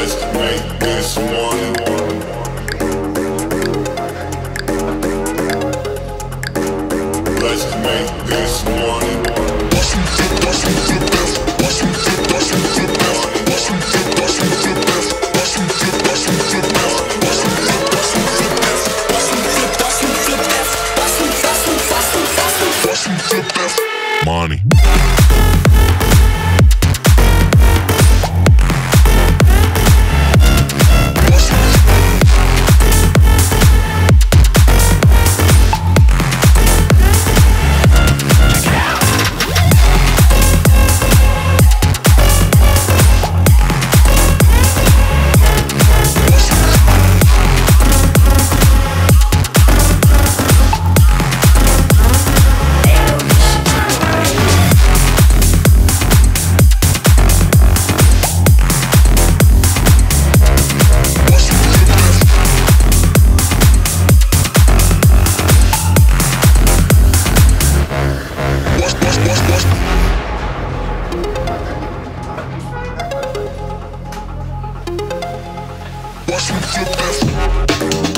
Let's make this one. Let's make this Money. You the best.